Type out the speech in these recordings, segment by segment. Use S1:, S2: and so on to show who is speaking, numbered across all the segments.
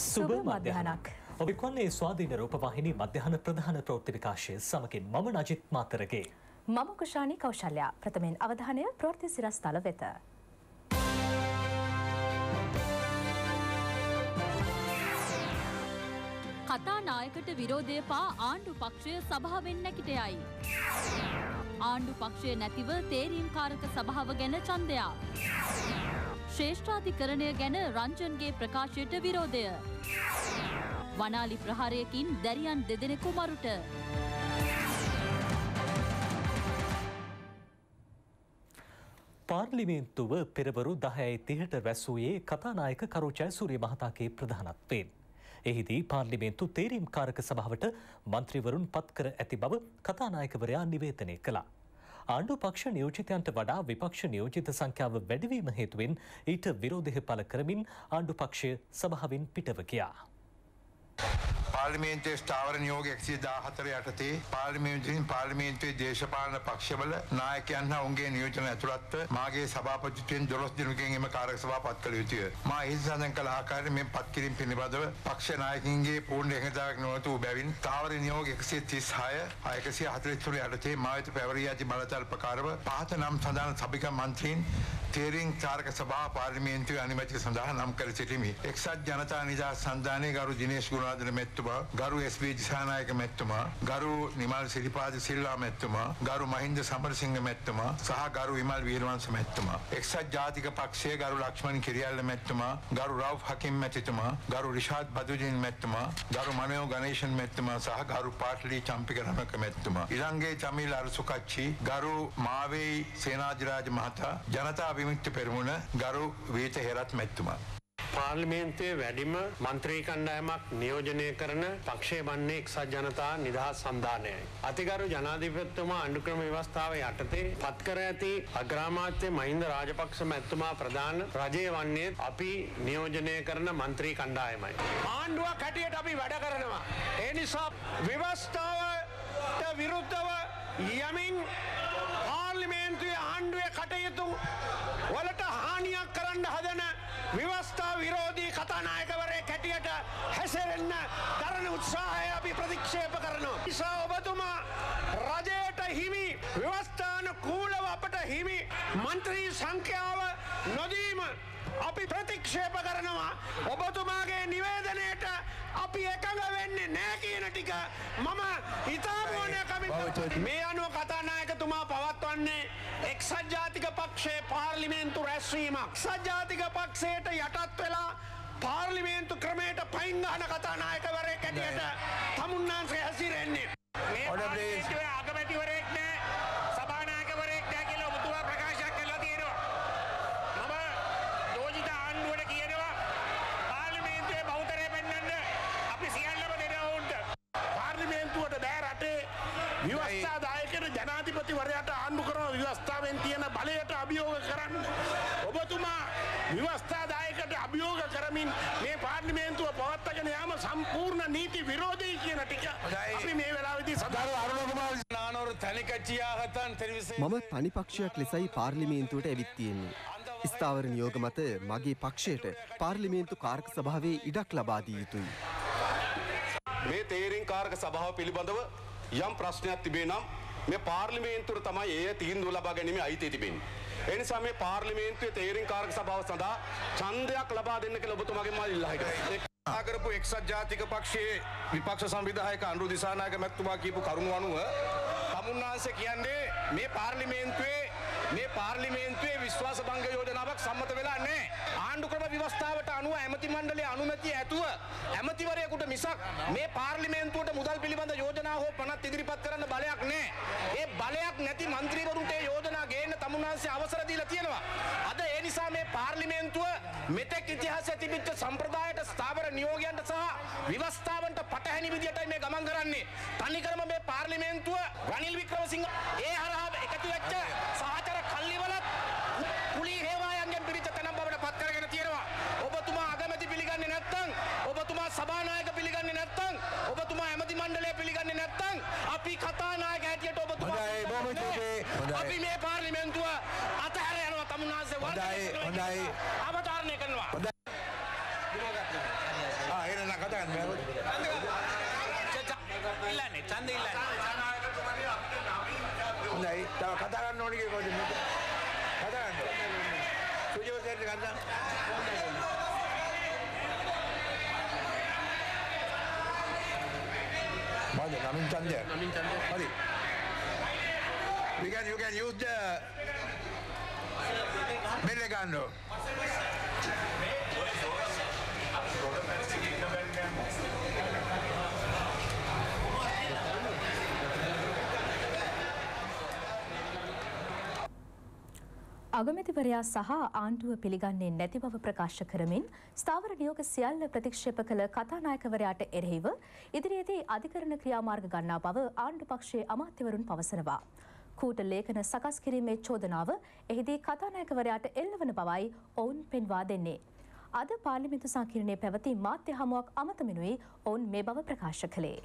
S1: සුබ මධ්‍යහනක්. ඔබිකොන්නේ ස්වාධීන රූපවාහිනී මධ්‍යහන ප්‍රධාන ප්‍රෘත්ති විකාශය සමකින් මම නජිත් මාතරගේ.
S2: මම කුෂාණී කෞශල්‍යා ප්‍රථමෙන් අවධානය ප්‍රෘති සිරස්තල වෙත.
S3: කතානායකට විරෝධය පා ආණ්ඩු පක්ෂය සභාවෙන් නැකිටයයි. ආණ්ඩු පක්ෂය නැතිව තේරීම්කාරක සභාව ගැන චන්දයා. ශ්‍රේෂ්ඨාධිකරණය ගැන රංජන්ගේ ප්‍රකාශයට විරෝධය. වනාලි ප්‍රහාරයකින් දැරියන් දෙදෙනෙකු මරුට.
S1: පාර්ලිමේන්තුව පෙරවරු දහයයි තිහට රැස්වූයේ කතානායක කරුචය සූරිය මහතාගේ ප්‍රධානත්වයෙන්. එහිදී පාර්ලිමේන්තු තේරීම් කාරක සභාවට මන්ත්‍රීවරුන් පත් කර ඇති බව කතානායකවරයා නිවේතනය කළා. ආණ්ඩු පක්ෂ නියෝජිතයන්ට වඩා විපක්ෂ නියෝජිත සංඛ්‍යාව වැඩිවීම හේතුවෙන් ඊට විරෝධය පල කරමින් ආණ්ඩු පක්ෂය සභාවෙන් පිටව ගියා.
S4: පාර්ලිමේන්තුවේ ස්ථාවර නියෝග 114 යටතේ පාර්ලිමේන්තුවෙන් පාර්ලිමේන්තුවේ දේශපාලන පක්ෂවල නායකයන් හා උන්ගේ නියෝජන ඇතුළත්ව මාගේ සභාපතිත්වයෙන් 12 දිනකින් එම කාර්ය සභාව පත් කළ යුතුය. මා එහි සඳහන් කළ ආකාරයෙන් මේ පත් කිරීම පිළිබඳව පක්ෂ නායකින්ගේ පූර්ණ එකඟතාවක් නොමැති බැවින් ස්ථාවර නියෝග 136 143 යටතේ මා වෙත පැවරී ඇති බලතල් ප්‍රකාරව පහත නම් සඳහන් සභික මන්ත්‍රීන් තේරීම් චාරක සභා පාර්ලිමේන්තුවේ අනිමැතික සඳහා නම් කර සිටිමි. එක්සත් ජනතා නිදහස් සන්ධානයේ ගරු දිනේෂ් ගුණාධර මෙත්තුමා ගරු එස්.බී. දිසානායක මෙත්තුමා ගරු නිමල් සිරිපාද සිල්වා මෙත්තුමා ගරු මහින්ද සමරසිංහ මෙත්තුමා සහ ගරු විමල් වීරවංශ මෙත්තුමා එක්සත් ජාතික පක්ෂයේ ගරු ලක්ෂ්මන් කිරියල්ල මෙත්තුමා ගරු රව් හකිම් මැතිතුමා ගරු රිෂාද් බදුජින් මෙත්තුමා ගරු මනයෝ ගණේෂන් මෙත්තුමා සහ ගරු පාටලී චම්පික රමක මෙත්තුමා ඉලංගේ චමිල් අරසුකච්චි ගරු මාවෙයි සේනාධිරාජ මහතා ජනතා විමුක්ති පෙරමුණ ගරු වීත හෙරත් මෙත්තුමා
S5: පාර්ලිමේන්තුවේ වැඩිම මන්ත්‍රී කණ්ඩායමක් නියෝජනය කරන පක්ෂය වන්නේ එක්සත් ජනතා නිදහස් සන්ධානයයි. අතිගරු ජනාධිපතිතුමා අඩුක්‍රම ව්‍යවස්ථාව යටතේ පත්කර ඇති අග්‍රාමාත්‍ය මහින්ද රාජපක්ෂ මැතිතුමා ප්‍රධාන රජය වන්නේ අපි නියෝජනය කරන මන්ත්‍රී කණ්ඩායමයි.
S6: ආණ්ඩුවක් හැටියට අපි වැඩ කරනවා. ඒ නිසා ව්‍යවස්ථාවට විරුද්ධව යමින් ප්‍රතික්ෂේප කරනවා. නිසා ඔබතුමා රජයට හිමි ව්‍යවස්ථාන කූලව අපට හිමි මන්ත්‍රී සංඛ්‍යාව නොදීම අපි ප්‍රතික්ෂේප කරනවා. ඔබතුමාගේ නිවේදනයට අපි එකඟ වෙන්නේ නෑ කියන ටික මම ඉතාමෝනය කමි මේ අනුව කතානායකතුමා පවත්වන්නේ එක්සත් ජාතික පක්ෂයේ පාර්ලිමේන්තු රැස්වීමක්. සජාතික පක්ෂයට යටත් වෙලා පාර්ලිමේන්තු ක්‍රමයට පයිංගහන කතානායකවරය කැටියට තමුන්නාන්සේ හැසිරෙන්නේ මේ අගමැතිවරයෙක් නෑ සභානායකවරයෙක් නෑ කියලා ඔබතුමා ප්‍රකාශයක් කළා තියෙනවා. මම යෝජිත ආණ්ඩුවට කියනවා පාර්ලිමේන්තුවේ බහුතරය පෙන්වන්න අපි සියල්ලම දෙනවා උන්ට. පාර්ලිමේන්තුවට බෑ රටේ ව්‍යවස්ථාදායකයට ජනාධිපතිවරයාට ආණ්ඩු කරන ව්‍යවස්ථාවෙන් තියෙන බලයට අභියෝග කරන්න. ඔබතුමා ව්‍යවස්ථාදායකට අභියෝග කරමින් මේ පාර්ලිමේන්තුව පවත්තගෙන යාම සම්පූර්ණ නීති විරෝධී කියන ටික අපි මේ වෙලාවෙදී සදහර අරුණකුමාර නානොරු තනිකච්චියාහතන් තෙරවිසේ
S7: මම තනිපක්ෂයක් ලෙසයි පාර්ලිමේන්තුවට ඇවිත් තියෙන්නේ. ස්ථාවර නියෝග මත මගේ පක්ෂයට පාර්ලිමේන්තු කාර්ක සභාවේ ඉඩක් ලබා දී යුතුයි.
S8: මේ තේරීම් කාරක සභාව පිළිබඳව යම් ප්‍රශ්නයක් තිබේ නම් මේ පාර්ලිමේන්තුවට තමයි ඒ තීන්දුව ලබා ගැනීමේ අයිතිය තිබෙන්නේ. ඒ නිසා මේ පාර්ලිමේන්තුවේ තේරීම් කාරක සභාව සඳහා ඡන්දයක් ලබා දෙන්න කියලා ඔබතුමාගෙන් මම ඉල්ලා හිටියා. කරපු එක්සත් ජාතික පක්ෂයේ විපක්ෂ සංවිධායක අනුරු දිසානායක මැතිතුමා කියපු කරුණු අනුව තමුන්නාන්සේ කියන්නේ මේ පාර්ලිමේන්තුවේ මේ පාර්ලිමේන්තුවේ විශ්වාස භංග යෝජනාවක් සම්මත වෙලා නැහැ. ආණ්ඩු ක්‍රම ව්‍යවස්ථාවට අනුව ඇමති මණ්ඩලයේ අනුමැතිය ඇතුව ඇමතිවරයෙකුට මිසක් මේ පාර්ලිමේන්තුවට මුදල් පිළිබඳ යෝජනා හෝ පනත් ඉදිරිපත් කරන්න බලයක් නැහැ. ඒ බලයක් නැති മന്ത്രിවරුන්ට ඒ යෝජනා ගේන්න තමුන්වහන්සේ අවසර දීලා තියෙනවා. අද ඒ නිසා මේ පාර්ලිමේන්තුව මෙතෙක් ඉතිහාසයේ තිබිච්ච සම්ප්‍රදායට ස්ථාවර නියෝගයන්ට සහ විවස්ථාවන්ට පටහැනි විදියටයි මේ ගමන් කරන්නේ. තනිකරම මේ පාර්ලිමේන්තුව රනිල් වික්‍රමසිංහ ඒ හරහා එකතු වෙච්ච සහචර සභානායක පිළිගන්නේ නැත්නම් ඔබතුමා ඇමති මණ්ඩලය පිළිගන්නේ නැත්නම් අපි කතානායක හැටියට ඔබතුමා අපි මේ පාර්ලිමේන්තුව අතහැර යනවා තමුන්නාන්සේ
S4: හොඳයි හොඳයි.
S6: අවධාරණය කරනවා.
S4: ආ එහෙනම්
S6: ගන්න
S9: ඉල්ලන්නේ චන්ද ඉල්ලන්නේ.
S6: හොඳයි. තව කතා ගන්න ඕනේ කොහොමද කතා ගන්න. සුජෝසෙන් ගන්න මද නමින් ඡන්දය නමින් ඡන්දය හරි. We can you can use the බෙල්ල ගන්න
S2: අගමැතිවරයා සහ ආණ්ඩුව පිළිගන්නේ නැති බව ප්‍රකාශ කරමින් ස්ථාවර නියෝග සියල්ල ප්‍රතික්ෂේප කළ කතානායකවරයාට එරෙහිව ඉදිරියේදී අධිකරණ ක්‍රියාමාර්ග ගන්නා බව ආණ්ඩු පක්ෂයේ අමාත්‍යවරුන් පවසනවා. කූට ලේඛන සකස් කිරීමේ චෝදනාව එහිදී කතානායකවරයාට එල්ලවන බවයි ඔවුන් පෙන්වා දෙන්නේ. අද පාර්ලිමේන්තු සංකීර්ණයේ පැවති මාධ්‍ය හමුවක් අමතමිනුයි ඔවුන් මේ බව ප්‍රකාශ කළේ.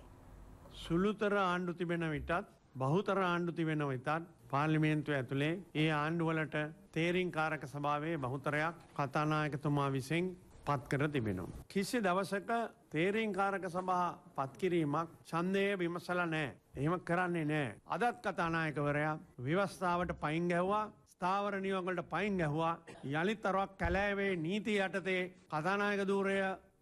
S5: සුළුතර ආණ්ඩු තිබෙන විටත් බහුතර ආණ්ඩු තිබෙන විතත් පාර්ලිමේන්තුව ඇතුළේ ඒ ආණ්ඩුවලට තේරින් කාරක සභාවේ බහුතරයක් කතානායකතුමා විසින් පත් කර තිබෙනවා. කිසි දවසක තේරීන් කාරක සභා පත්කිරීමක් ඡන්දය විමසල නෑ. එහෙම කරන්නේ නෑ. අදත් කතානායකවරයා ව්‍යවස්ථාවට පයින් ගැහ්වා ස්ථාවර නියෝගවලට පයින් ගැහුවා යළිත් තරවක් කැලෑවේ නීති යටතේ කතානායක දූරය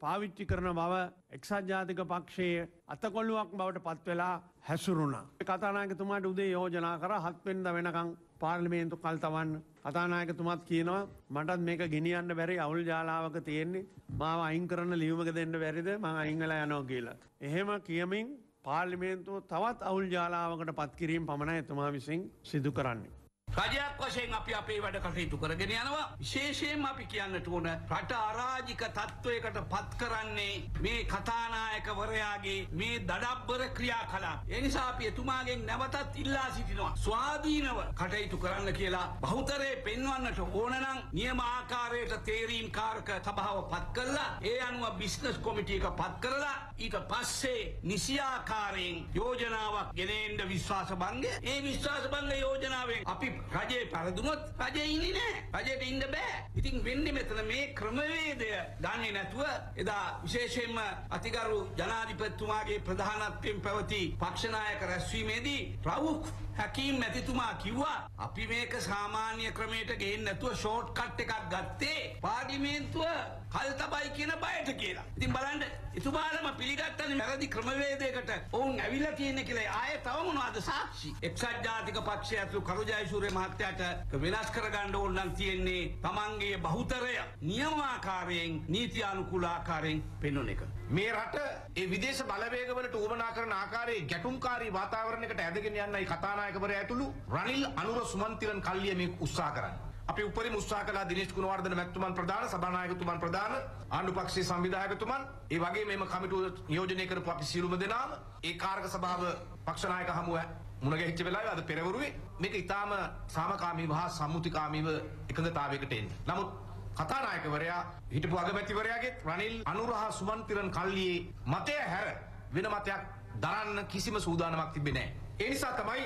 S5: පාවිච්චි කරන බව එක්සත් ජාතික පක්ෂයේ අතකොල්ලුවක් බවට පත්වෙලා හැසුරුණා. කතානායකතුමාට උදේ යෝජනා කර හත්වෙන්ද වෙනකං පාර්ලිමේන්තු කල් තවන්න කතානායකතුමත් කියනවා මටත් මේක ගෙනියන්න බැරි අවුල් ජාලාවක තියෙන්නේ මාව අයින් කරන ලියුමක දෙන්න බැරිද ම අංගල යනෝ කියලා. එහෙම කියමින් පාර්ලිමේන්තුව තවත් අවුල් ජාලාවකට පත්කිරීම පමණ එතුමා විසින් සිදු කරන්නේ.
S9: රජයක් වශයෙන් අපි අපේ වැඩ කටයුතු කරගෙන යනවා විශේෂයෙන් අපි කියන්නට ඕන රට අරාජික තත්ත්වයකට පත් කරන්නේ මේ කතානායකවරයාගේ මේ දඩබ්බර ක්‍රියා කලා. එනිසා අපි එතුමාගෙන් නැවතත් ඉල්ලා සිටිනවා. ස්වාධීනව කටයුතු කරන්න කියලා බහුතරය පෙන්වන්නට ඕනනම් නියම ආකාරයට තේරීම් කාරක සභාව පත් කරලා ඒ අනුව බිස්නස් කොමිටියක පත් කරලා ඊට පස්සේ නිසියාකාරයෙන් යෝජනාවක් ගෙනෙන්ඩ විශ්වාස බංග ඒ විශ්වාස බංග යෝජනාවෙන් අපි රජයේ පරදුනොත් රජය ඉන්නේ නෑ රජයට ඉන්න බෑ. ඉතින් වෙන්න මෙතන මේ ක්‍රමවේදය දන්නේ නැතුව එදා විශේෂයෙන්ම අතිගරු ජනාධිපත්තුමාගේ ප්‍රධානත්වයෙන් පැවති පක්ෂනායක රැස්වීමේදී රවුක් හැකීම් මැතිතුමා කිව්වා අපි මේක සාමාන්‍ය ක්‍රමයට ගෙන් නැතුව ෂෝට් කට් එකක් ගත්තේ පාර්ලිමේන්තුව කල් තබයි කියන බයට කියලා. ඉතින් බලන්න එතුමාලම පිළිගත්තන වැරදි ක්‍රමවේදයකට ඔවුන් ඇවිල්ලා තියෙන කියලා ආය තව මොනවද සාක්ෂි. එක්සත් ජාතික පක්ෂය ඇතුළු කරුජයසූරිය මහත්තයාට වෙනස් කරගන්න ඕන නම් තියෙන්නේ තමන්ගේ බහුතරය නියමාකාරයෙන් නීතියානුකූල ආකාරයෙන් පෙන්වන එක.
S10: මේ රට ඒ විදේශ බලවේගවලට උවමනා කරන ආකාරයේ ගැටුම්කාරී වාතාවරණයකට ඇදගෙන යන්නයි කතානායකවරයා ඇතුළු රනිල් අනුර සුමන්තිරන් කල්ලිය මේ උත්සාහ කරන්නේ. අපි උපරිම උත්සාහ කළා දිනේෂ් ගුණවර්ධන මැතිතුමන් ප්‍රධාන සභානායකතුමන් ප්‍රධාන ආණ්ඩු පක්ෂයේ සංවිධායකතුමන් ඒ වගේ මේම කමිටුව නියෝජනය කරපු අපි සියලුම දෙනාම ඒ කාර්ක සභාව පක්ෂ නායක හමුව මුණ ගැහිච්ච වෙලාවේ අද පෙරවරුවේ මේක ඊටාම සාමකාමීව හා සම්මුතිකාමීව එකඟතාවයකට එන්නේ. නමුත් කතානායකවරයා හිටපු අගමැතිවරයාගේ රනිල් අනුරහා සුමන්තිරන් කල්ලියේ මතය හැර වෙන මතයක් දරන්න කිසිම සූදානමක් තිබෙන්නේ නැහැ. ඒ නිසා තමයි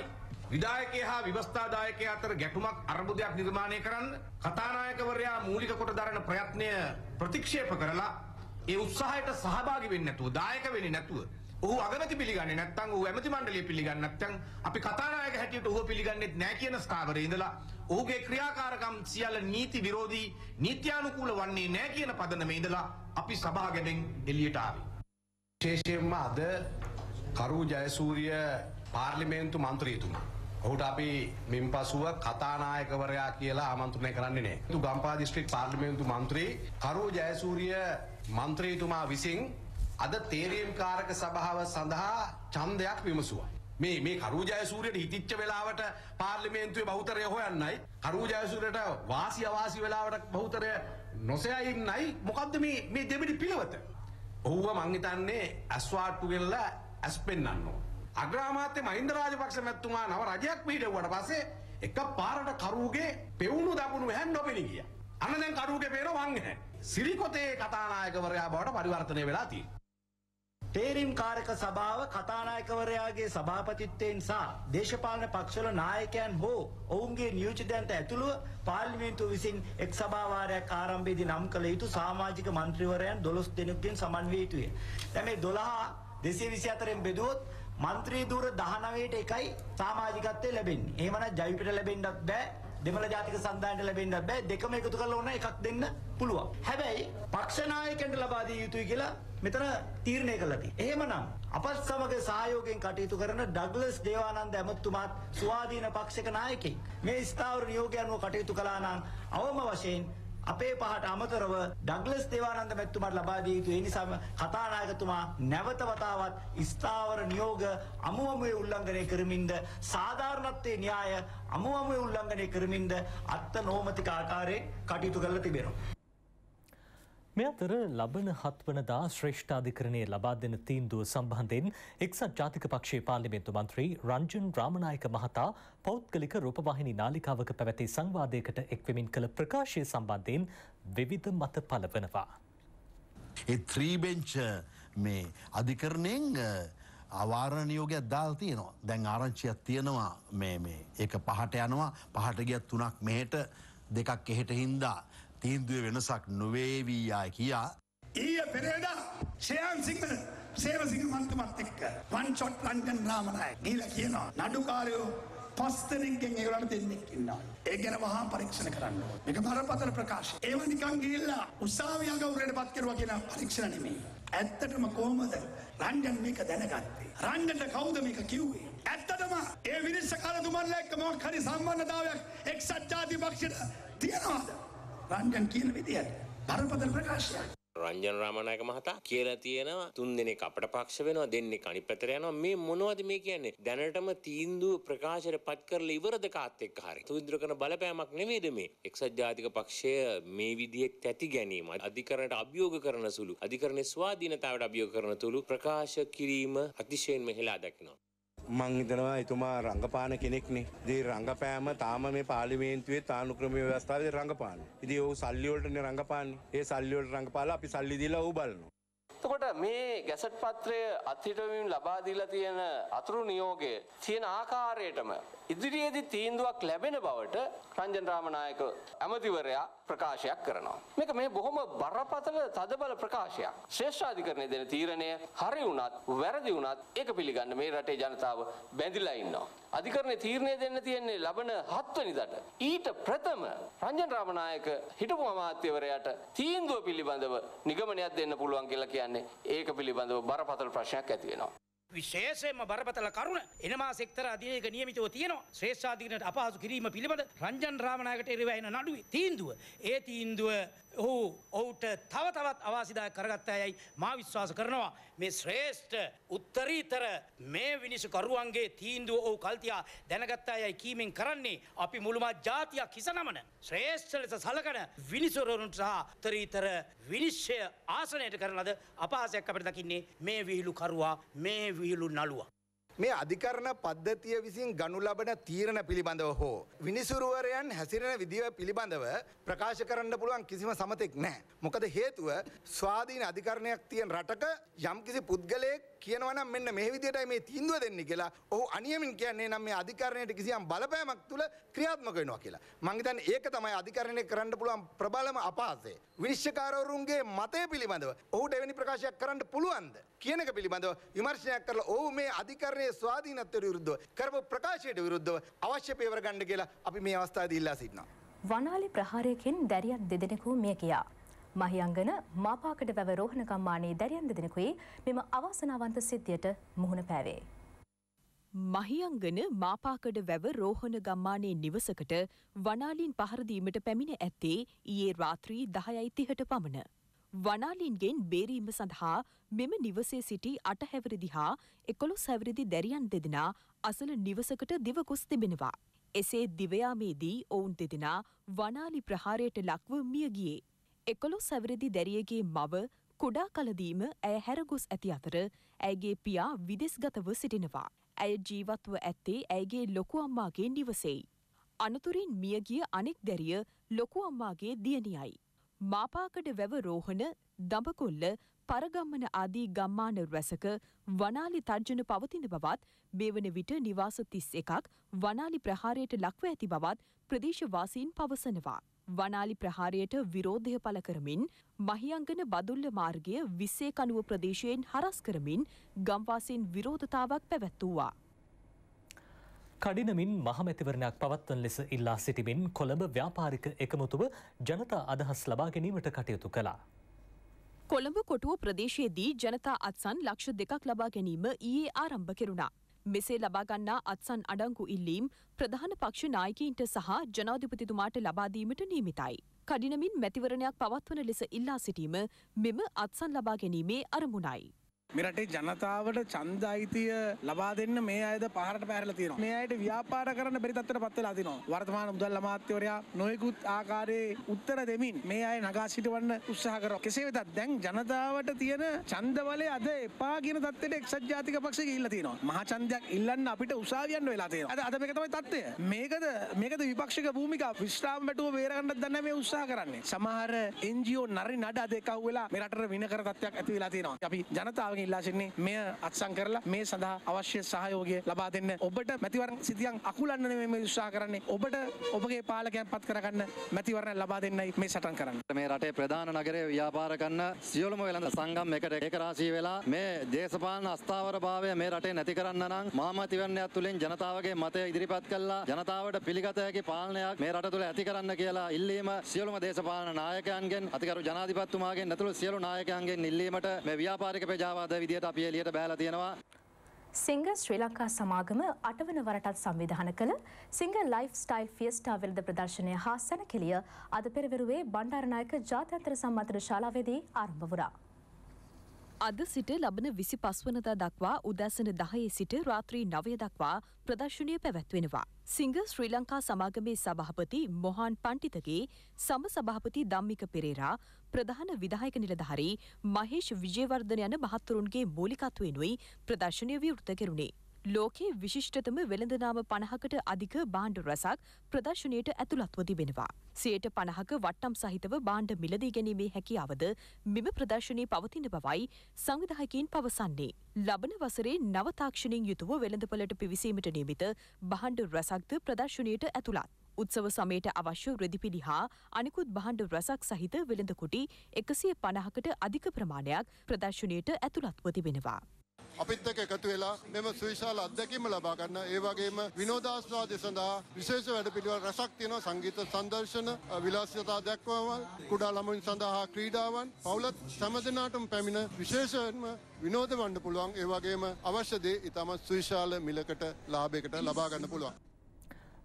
S10: විදායකය හා විවස්ථාදායකය අතර ගැටුමක් අර්බුදයක් නිර්මාණය කරන්න කතානායකවරයා මූලික කොට දරන ප්‍රයත්නය ප්‍රතික්ෂේප කරලා ඒ උත්සාහයට සහභාගි වෙන්නේ නැතුව දායක වෙන්නේ නැතුව ඔහු අගමැති පිළිගන්නේ නැත්නම් ඔහු ඇමති මණ්ඩලය පිළිගන්නේ නැත්නම් අපි කතානායක හැටියට ඔහු පිළිගන්නේ නැහැ කියන ස්ථාවරේ ඉඳලා ඔහුගේ ක්‍රියාකාරකම් සියල්ල නීති විරෝධී නීත්‍යානුකූල වන්නේ නැහැ කියන පදනමේ ඉඳලා අපි සභාවගෙන් එළියට ආවේ.
S8: විශේෂයෙන්ම අද කරු ජයසූරිය පාර්ලිමේන්තු මන්ත්‍රීතුමා. ඔහුට අපි මින් පසුව කතානායකවරයා කියලා ආමන්ත්‍රණය කරන්නේ නෑ. තු ගම්පා දිස්ත්‍රික් පාර්ලිමේන්තු මන්ත්‍රී කරු ජයසූරිය මන්ත්‍රීතුමා විසින් අද තේරීම් කාරක සභාව සඳහා ඡන්දයක් විමසුවා. මේ මේ කරු ජයසූරියට හිතිච්ච වෙලාවට පාර්ලිමේන්තුවේ බහුතරය හොයන්නයි කරු ජයසූරියට වාසි අවාසි වෙලාවට බහුතරය නොසෙයි ඉන්නයි මොකද්ද මේ මේ දෙබිඩි පිළවත? ඔහුව මං හිතන්නේ ඇස්වාට්ටු ගෙල්ලා ඇස් පෙන්වන්න ඕන. අග්‍රාමාත්‍ය මහින්ද රාජපක්ෂ මැතිතුමා නව රජයක් පිහිටවුවට පස්සේ එක පාරට කරුගේ පෙවුණු දකුණු හැ නොපෙනී ගියා. අන්න දැන් කරුගේ පේන වං හැ. සිරිකොතේ කතානායකවරයා බවට පරිවර්තනය වෙලා තියෙනවා.
S11: තේරීම් කාරක සභාව කතානායකවරයාගේ සභාපතිත්වයෙන් සහ දේශපාලන පක්ෂවල නායකයන් හෝ ඔවුන්ගේ නියෝජිතයන්ට ඇතුළුව පාර්ලිමේන්තුව විසින් එක් සභාවාරයක් ආරම්භයේදී නම් කළ යුතු සමාජික මන්ත්‍රීවරයන් 12 දෙනෙකුගෙන් සමන් විය යුතුය. දැන් මේ 12 224න් බෙදුවොත් මන්ත්‍රී දුර 19ට එකයි සමාජිකත්වය ලැබෙන්නේ. එහෙමනම් ජවිපිට ලැබෙන්නත් බෑ. දෙමළ ජාතික සන්ධානයට ලැබෙන්නත් බෑ. දෙකම එකතු කරලා ඕන එකක් දෙන්න පුළුවන්. හැබැයි පක්ෂ නායකයන්ට ලබා දිය යුතුයි කියලා මෙතන තීරණය කළා තියෙනවා. එහෙමනම් අපත් සමග සහයෝගයෙන් කටයුතු කරන ඩග්ලස් දේවානන්ද ඇමතුමාත් ස්වාධීන පක්ෂික නායකයෙක්. මේ ස්ථාවර නියෝගය අනුව කටයුතු කළා නම් අවම වශයෙන් අපේ පහට අමතරව ඩග්ලස් දේවානන්ද මැතිතුමාට ලබා දිය යුතු ඒ නිසාම කතානායකතුමා නැවත වතාවත් ස්ථාවර නියෝග අමුමමුවේ උල්ලංඝනය කරමින්ද සාධාරණත්වයේ න්‍යාය අමුමමුවේ උල්ලංඝනය කරමින්ද අත්ත නෝමතික ආකාරයෙන් කටයුතු කරලා තිබෙනවා.
S1: මේ අතර ලබන හත්වනදා ශ්‍රේෂ්ඨාධිකරණය ලබා දෙන තීන්දුව සම්බන්ධයෙන් එක්සත් ජාතික පක්ෂයේ පාර්ලිමේන්තු මන්ත්‍රී රංජන් රාමනායක මහතා පෞද්ගලික රූපවාහිනී නාලිකාවක පැවැති සංවාදයකට එක්වෙමින් කළ ප්‍රකාශය සම්බන්ධයෙන් විවිධ මත පලවනවා.
S12: ඒ ත්‍රීබෙන්ච් මේ අධිකරණයෙන් අවාරණයෝගයක් දාල් තියෙනවා. දැන් ආරංචියක් තියෙනවා. මේ මේ ඒක පහට යනවා. පහට ගියත් තුනක් මෙහෙට දෙකක් එහෙට හින්දා. තීන්දුව වෙනසක් නොවේවීයාය කියා.
S13: ඊය පෙරේදා ශයන් සිංහල සේවසිංහ මන්තුමත් එක්ක වන්චොට් ලන්ඩන් රාමණය ගීල කියනවා නඩුකාරයෝ පස්තරින්ගෙන් ඒවලට දෙන්නෙක් ඉන්නවා. ඒ ගැන වහා පරීක්ෂණ කරන්න. මේක බරපතල ප්‍රකාශ. ඒව නිකන් ගිහිල්ලා උසාවිය ගෞරවයට පත් කරුවා කියන පරීක්ෂණ නෙමෙයි. ඇත්තටම කොහොමද රංජන් මේක දැනගත්තේ? රංජන්ට කවුද මේක කිව්වේ? ඇත්තටම ඒ විනිශ්චයකාරතුමන්ලා එක්ක මොකක් හරි සම්බන්ධතාවයක් එක්සත් ජාතික පක්ෂයට තියනවාද? රංජන් කියන විදිහට. බරපතල ප්‍රකාශයක්.
S14: රංජන රාමනායක මහතා කියලා තියෙනවා තුන් දෙනෙක් අපට පක්ෂ වෙනවා දෙන්නෙක් අනිත් පැත්තට යනවා. මේ මොනවද මේ කියන්නේ? දැනටම තීන්දුව ප්‍රකාශයට පත් කරලා ඉවරද කාත් එක්ක හරි? තීන්දුව කරන බලපෑමක් නෙමෙයිද මේ? එක්සත් ජාතික පක්ෂය මේ විදිහේ තැති ගැනීම අධිකරණයට අභියෝග කරන සුළු අධිකරණයේ ස්වාධීනතාවට අභියෝග කරන තුළු ප්‍රකාශ කිරීම අතිශයින්ම හෙලා දකිනවා.
S5: මං හිතනවා එතුමා රංගපාන කෙනෙක්නේ. ඉතින් රංගපෑම තාම මේ පාර්ලිමේන්තුවේ තානුක්‍රම ව්‍යවස්ථාවේ රංගපාන. ඉතින් ඔහු සල්ලි වලටනේ රංගපාන්නේ. ඒ සල්ලි වලට රංගපාලා අපි සල්ලි දීලා ඔහු බලනවා.
S15: එතකොට මේ ගැසට් පත්‍රය අත්හිටවීම ලබා දීලා තියෙන අතුරු නියෝගය තියෙන ආකාරයටම ඉදිරියේදී තීන්දුවක් ලැබෙන බවට රංජන් රාමනායක ඇමතිවරයා ප්‍රකාශයක් කරනවා. මේක මේ බොහොම බරපතල තදබල ප්‍රකාශයක්. ශ්‍රේෂ්ඨාධිකරණය දෙන තීරණය හරි වුණත් වැරදි වුණත් ඒක පිළිගන්න මේ රටේ ජනතාව බැඳිලා ඉන්නවා. අධිකරණයේ තීරණය දෙන්න තියෙන්නේ ලබන 7 වෙනිදාට. ඊට ප්‍රථම රංජන් රාමනායක හිටපු අමාත්‍යවරයාට තීන්දුව පිළිබඳව නිගමනයක් දෙන්න පුළුවන් කියලා කියන්නේ ඒක පිළිබඳව බරපතල ප්‍රශ්නයක් ඇති වෙනවා.
S16: විශේෂයෙන්ම බරපතල කරුණ. එනමා සෙක්තර අධිනයක නියමිතව තියෙනවා. ශ්‍රේෂ්ඨාධිකරණයට අපහසු කිරීම පිළිබඳ රංජන් රාමනායකට එරෙහිව එන නඩුවේ තීන්දුව. ඒ තීන්දුව ඔහු ඔහුට තව තවත් අවාසිදායක කරගත්තා යයි මා විශ්වාස කරනවා. මේ ශ්‍රේෂ්ඨ උත්තරීතර මේ විනිසු කරුවන්ගේ තීන්දුව ඔහු කල්තියා දැනගත්තා යයි කීමෙන් කරන්නේ අපි මුළුමත් ජාතියක් හිස නමන. ශ්‍රේෂ්ඨ ලෙස සලකන විනිසුරවරුන්ට සහ උත්තරීතර විනිශ්චය ආසනයට කරන ලද අපහාසයක් අපිට දකින්නේ මේ විහිළු කරුවා මේ විහිළු නළුවා
S17: මේ අධිකරණ පද්ධතිය විසින් ගනු ලබන තීරණ පිළිබඳව හෝ. විනිසුරුවරයන් හැසිරෙන විදිව පිළිබඳව ප්‍රකාශ කරන්න පුළුවන් කිසිම සමතෙක් නෑ. මොකද හේතුව ස්වාධීන අධිකරණයක් තියෙන් රටක යම් කිසි පුද්ගලයෙක් කියනවනම් මෙන්න මේ විදියට මේ තීන්දුව දෙන්න කියලා ඔහු අනියමින් කියන්නේ නම් මේ අධිකරණයට කිසියම් බලපෑමක් තුළ ක්‍රියාත්මක වෙනවා කියලා. මංගිතන් ඒක තමයි අධිකරණය කරන්න පුළුවන් ප්‍රබලම අපහසේ. විනිශ්චකාරවරුන්ගේ මතය පිළිබඳව ඔහුට එවැනි ප්‍රකාශයක් කරන්න පුළුවන්ද. කියනක පිළිබඳව විමර්ශනයක් කරලා ඔහු මේ අධිකරණය ස්වාධීනත්වයට විරුද්ධව කරපු ප්‍රකාශයට විරුද්ධව අවශ්‍ය පේවර ගණ්ඩ කියලා අපි මේ අවස්ථාවේ ඉල්ලා සිටිනවා.
S2: වනාලි ප්‍රහාරයකින් දැරියන් දෙදෙනෙකු මිය කියා. මහියංගන මාපාකඩ වැව රෝහණ ගම්මානයේ දැරියන් දෙදෙනෙකුයි මෙම අවාසනාවන්ත සිද්ධියට මුහුණ පෑවේ.
S18: මහියංගන මාපාකඩ වැව රෝහණ ගම්මානයේ නිවසකට වනාලින් පහරදීමට පැමිණ ඇත්තේ ඊයේ රාත්‍රී දහයයි තිහට පමණ. වනාලින්ගෙන් බේරීම සඳහා මෙම නිවසේ සිටි අටහැවරිදි හා එකොළොස් හැවරිදි දැරියන් දෙදෙනා අසල නිවසකට දිවකුස් තිබෙනවා. එසේ දිවයාමේදී ඔවුන් දෙදෙනා වනාලි ප්‍රහාරයට ලක්ව මියගියේ. එකොළොස් හැවරිදි දැරියගේ මව කුඩා කලදීම ඇය හැරගොස් ඇති අතර ඇයගේ පියා විදෙස්ගතව සිටිනවා. ඇය ජීවත්ව ඇත්තේ ඇයගේ ලොකු අම්මාගේ නිවසෙයි. අනතුරින් මියගිය අනෙක් දැරිය ලොකු අම්මාගේ දියණියයි. මාපාකඩ වැව රෝහණ දඹකොල්ල පරගම්මන ආදී ගම්මාන රැසක වනාලි තර්ජන පවතින බවත් මේ වන විට නිවාස තිස් එකක් වනාලි ප්‍රහාරයට ලක්ව ඇති බවත් ප්‍රදේශවාසීන් පවසනවා. වනාලි ප්‍රහාරයට විරෝධය පළ කරමින් මහියංගන බදුල්ල මාර්ගය විස්සේ කනුව ප්‍රදේශයෙන් හරස් කරමින් ගම්වාසීන් විරෝධතාවක් පැවැත්වූවා.
S1: කඩිනමින් මහමැතිවරණයක් පවත්වන ලෙස ඉල්ලා සිටිමින් කොළඹ ව්‍යාපාරික එකමුතුව ජනතා අදහස් ලබා ගැනීමට කටයුතු කළා.
S18: කොළඹ කොටුව ප්‍රදේශයේදී ජනතා අත්සන් ලක්ෂ දෙකක් ලබා ගැනීම ඊයේ ආරම්භ කෙරුණා. මෙසේ ලබාගන්නා අත්සන් අඩංගු ඉල්ලීම් ප්‍රධාන පක්ෂ නායකයින්ට සහ ජනාධිපතිතුමාට ලබාදීමට නීමිතයි. කඩිනමින් මැතිවරණයක් පවත්වන ලෙස ඉල්ලා සිටීම මෙම අත්සන් ලබා ගැනීමේ අරමුණයි.
S19: මෙරටේ ජනතාවට ඡන්ද අයිතිය ලබා දෙන්න මේ අයද පහරට පැහැරලා තියෙනවා. මේ අයට ව්‍යාපාර කරන්න බැරි තත්ත්වයට පත් වෙලා තිනවා. වර්තමාන මුදල් අමාත්‍යවරයා නොයෙකුත් ආකාරයේ උත්තර දෙමින් මේ අය නගා සිටවන්න උත්සාහ කරනවා. කෙසේ වෙතත් දැන් ජනතාවට තියෙන ඡන්ද බලය අද එපා කියන තත්ත්වයට එක්සත් ජාතික පක්ෂය ගිහිල්ලා තියෙනවා. මහා ඡන්දයක් ඉල්ලන්න අපිට උසාවි යන්න වෙලා තියෙනවා. අද අද මේක තමයි තත්ත්වය. මේකද මේකද විපක්ෂික භූමිකා විශ්‍රාම බැටුව බේරගන්නත් දන්නේ මේ උත්සාහ කරන්නේ. සමහර NGO නරි නඩ අද එකහුව වෙලා මේ රටට විනකර තත්ත්වයක් ඇති වෙලා තියෙනවා. අපි ජනතාව ඔබගෙන් ඉල්ලා සිටින්නේ මෙය අත්සන් කරලා මේ සඳහා අවශ්‍ය සහයෝගය ලබා දෙන්න. ඔබට මැතිවරණ සිතියන් අකුලන්න නෙමෙයි මේ උත්සාහ කරන්නේ. ඔබට ඔබගේ පාලකයන් පත් කරගන්න මැතිවරණ ලබා දෙන්නයි මේ සටන් කරන්නේ.
S20: මේ රටේ ප්‍රධාන නගරයේ ව්‍යාපාර කරන සියලුම වෙළඳ සංගම් එකට ඒකරාශී වෙලා මේ දේශපාලන අස්ථාවරභාවය මේ රටේ නැති කරන්න නම් මහමැතිවරණයක් තුලින් ජනතාවගේ මතය ඉදිරිපත් කළා ජනතාවට පිළිගත හැකි පාලනයක් මේ රට තුළ ඇති කරන්න කියලා ඉල්ලීම සියලුම දේශපාලන නායකයන්ගෙන් අතිකරු ජනාධිපතිතුමාගෙන් ඇතුළු සියලු නායකයන්ගෙන් ඉල්ලීමට මේ ව්‍යාපාරික ප්‍රජාවාද විදියට අපි එළියට බෑලා තියෙනවා.
S2: සිංහ ශ්‍රී ලංකා සමාගම අටවන වරටත් සංවිධාන කළ සිංහ ලයිෆ් ස්ටයිල් ෆියස්ටා වෙළඳ ප්‍රදර්ශනය හා සැනකෙලිය අද පෙරවරුවේ බණ්ඩාරනායක ජාත්‍යන්තර සම්මන්ත්‍රණ ශාලාවේදී ආරම්භ වුණා.
S18: අද සිට ලබන විසි පස්වනදා දක්වා උදැසන දහයේ සිට රාත්‍රී නවය දක්වා ප්‍රදර්ශනය පැවැත්වෙනවා. සිංහ ශ්‍රී ලංකා සමාගමේ සභහපති මොහන් පණ්ටිතගේ සම සභහපති දම්මික පෙරේරා ප්‍රධාන විදායක නිලධහරි මහේෂ් විජයවර්ධන යන මහත්තුරුන්ගේ මූලිකත්වයෙනුයි ප්‍රදර්ශනය විවෘත කෙරුණේ. ලෝකයේ විශිෂ්ටතම වෙළඳනාම පණහකට අධික බාණ්ඩ රැසක් ප්‍රදර්ශනයට ඇතුළත්ව තිබෙනවා. සයට පණහක වට්ටම් සහිතව බාණ්ඩ මිලදී ගැනීමේ හැකියාවද මෙම ප්‍රදර්ශනයේ පවතින බවයි සංවිධායකයින් පවසන්නේ. ලබන වසරේ නවතාක්ෂණයෙන් යුතුව වෙළඳපලට පිවිසීමට නියමිත බහන්ඩ රැසක්ද ප්‍රදර්ශනයට ඇතුළත්. උත්සව සමයට අවශ්‍ය රෙදිපිඩි හා අනිකුත් බහන්ඩ රැසක් සහිත වෙළඳකුටි එකසිය පණහකට අධික ප්‍රමාණයක් ප්‍රදර්ශනයට ඇතුළත්ව තිබෙනවා.
S21: අපිත් එක්ක එකතු වෙලා මෙම සුවිශාල අත්දැකීම ලබා ගන්න ඒ වගේම විනෝදාස්වාදය සඳහා විශේෂ වැඩපිළිවෙළ රසක් තියෙනවා සංගීත සංදර්ශන විලාසිතා දැක්වීමවල් කුඩා ළමුන් සඳහා ක්‍රීඩාවන් පවුලත් සෑම දිනාටම පැමිණ විශේෂයෙන්ම විනෝද වන්න පුළුවන් ඒ වගේම අවශ්‍ය දේ ඉතාමත් සුවිශාල මිලකට ලාභයකට ලබා ගන්න පුළුවන්.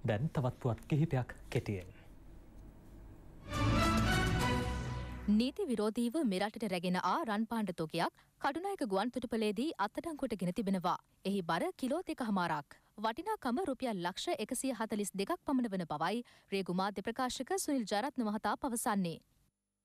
S1: දැන් තවත් පුවත් කිහිපයක් කෙටියෙන්.
S2: නීති විරෝධීව මෙරටට රැගෙන ආ රන්පාණ්ඩ තොගයක් කඩුනායක ගුවන් තොටුපලේදී අත්තඩංකොට ගෙන තිබෙනවා. එහි බර කිලෝ දෙක හමාරක්. වටිනාකම රුපියල් ලක්ෂ එකසිය හතලිස් දෙකක් පමණ වන බවයි රේගුමා දෙප්‍රකාශක සුනිල් ජරත්න මහතා පවසන්නේ.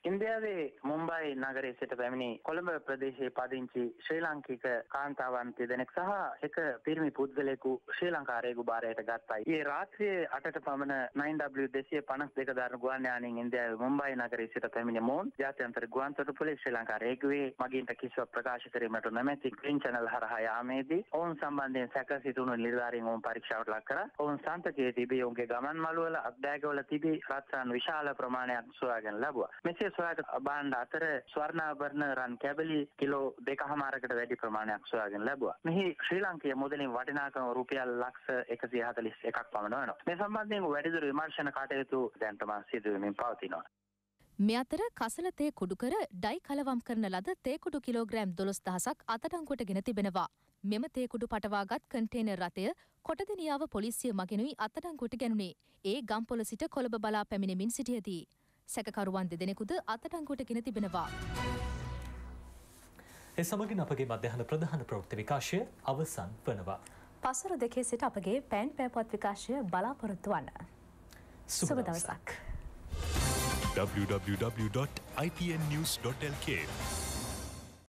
S22: ඉන්දියාවේ මුම්බයි නගරයේ සිට පැමිණි කොළඹ ප්‍රදේශයේ පදිංචි ශ්‍රී ලාංකික කාන්තාවන් දෙදෙනෙක් සහ එක පිරිමි පුද්ගලයෙකු ශ්‍රී ලංකා රේගු භාරයට ගත්තයි. ඒ රාත්‍රියේ 8ට පමණ 9W 252 දරන ගුවන් යානයෙන් ඉන්දියාවේ මුම්බයි නගරයේ සිට පැමිණි මොවුන් ජාත්‍යන්තර ගුවන් තොටුපොළේ ශ්‍රී ලංකා රේගුවේ මගින්ට කිසිවක් ප්‍රකාශ කිරීමට නොමැති ග්‍රීන් චැනල් හරහා යාමේදී ඔවුන් සම්බන්ධයෙන් සැක සිතුණු නිලධාරීන් ඔවුන් පරීක්ෂාවට ලක් කරා. ඔවුන් සන්තකයේ තිබී ඔවුන්ගේ ගමන් මළුවල අත්දැකවල තිබී රත්රන් විශාල ප්‍රමාණයක් සොයාගෙන ලැබුවා. මෙසේ සොයාගත් බාණ්ඩ අතර ස්වර්ණාභරණ රන් කැබලි කිලෝ දෙකහමාරකට වැඩි ප්‍රමාණයක් සොයාගෙන ලැබුවා. මෙහි ශ්‍රී ලංකීය මුදලින් වටිනාකම රුපියල් ලක්ෂ 141ක් පමණ වෙනවා. මේ සම්බන්ධයෙන් වැඩිදුර විමර්ශන කටයුතු දැන් තමා සිදු වෙමින් පවතිනවා.
S2: මේ අතර කසල තේ කුඩු කර ඩයි කලවම් කරන ලද තේකුඩු කිලෝග්‍රෑම් දොළොස් දහසක් අතටංකොට ගෙන තිබෙනවා. මෙම තේකුඩු පටවාගත් කන්ටේනර් රථය කොටදනියාව පොලිසිය මගෙනුයි අතටංකොට ගැනුණේ. ඒ ගම්පොල සිට කොළඹ බලා පැමිණෙමින් සිටියදී. සැකකරුවන් දෙදෙනෙකුද අතටංගුවට ගෙන තිබෙනවා.
S1: එ සමගින් අපගේ මධ්‍යහන ප්‍රධාන ප්‍රෘක්ති විකාශය අවසන් වනවා.
S2: පසර දෙකේ සිට අපගේ පැන් පෑපොත් විකාශය බලාපොරොත්තු වන්න. සුබ දවසක්.
S23: www.ipnnews.lk